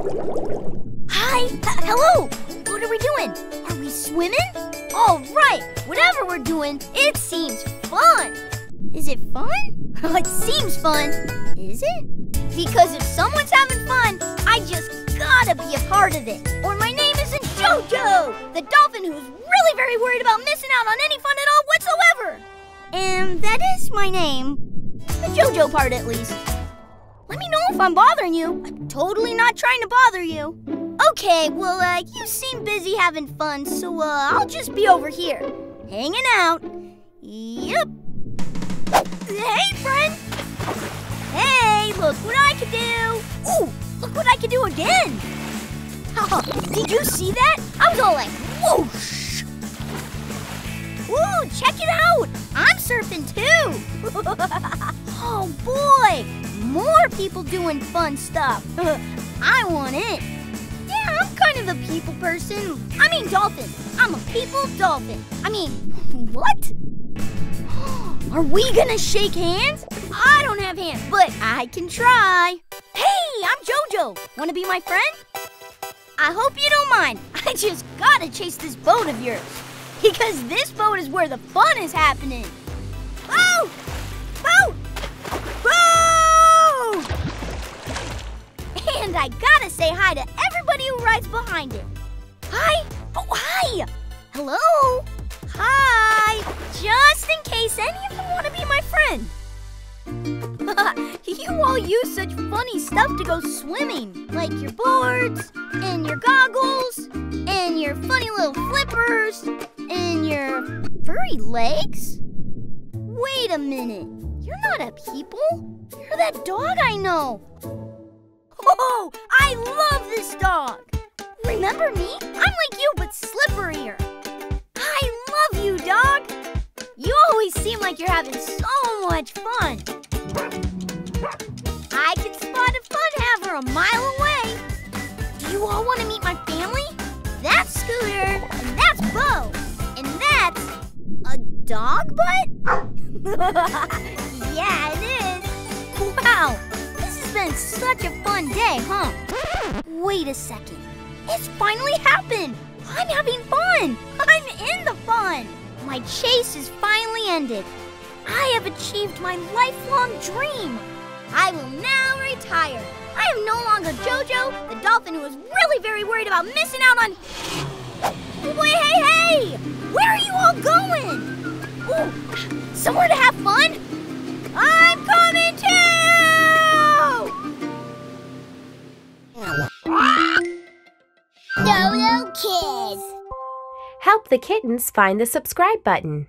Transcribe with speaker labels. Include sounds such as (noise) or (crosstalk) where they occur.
Speaker 1: Hi, H- hello. What are we doing? Are we swimming? All right, whatever we're doing, it seems fun. Is it fun? (laughs) it seems fun. Is it? Because if someone's having fun, I just gotta be a part of it. Or my name isn't JoJo, the dolphin who's really very worried about missing out on any fun at all whatsoever. And that is my name. The JoJo part, at least. Let me know if I'm bothering you. I'm totally not trying to bother you. Okay, well, uh, you seem busy having fun, so, uh, I'll just be over here, hanging out. Yep. Hey, friend. Hey, look what I can do. Ooh, look what I can do again. Did you see that? I was all like, whoosh. Ooh, check it out. I'm surfing too. (laughs) oh boy, more people doing fun stuff. (laughs) I want it. Yeah, I'm kind of a people person. I mean dolphin. I'm a people dolphin. I mean, (laughs) what? (gasps) Are we gonna shake hands? I don't have hands, but I can try. Hey, I'm JoJo. Wanna be my friend? I hope you don't mind. (laughs) I just gotta chase this boat of yours. Because this boat is where the fun is happening. And I gotta say hi to everybody who rides behind it. Hi! Oh, hi! Hello! Hi! Just in case any of them want to be my friend. (laughs) you all use such funny stuff to go swimming, like your boards, and your goggles, and your funny little flippers, and your furry legs. Wait a minute. You're not a people. You're that dog I know. I love this dog. Remember me? I'm like you, but slipperier. I love you, dog. You always seem like you're having so much fun. I can spot a fun haver a mile away. Do you all want to meet my family? That's Scooter, and that's Bo, and that's a dog butt? (laughs) yeah, it is. Wow, has been such a fun day, huh? Wait a second. It's finally happened. I'm having fun. I'm in the fun. My chase is finally ended. I have achieved my lifelong dream. I will now retire. I am no longer JoJo, the dolphin who is really very worried about missing out on. Wait, hey, hey! Where are you all going? Ooh, somewhere to have fun?
Speaker 2: Help the kittens find the subscribe button.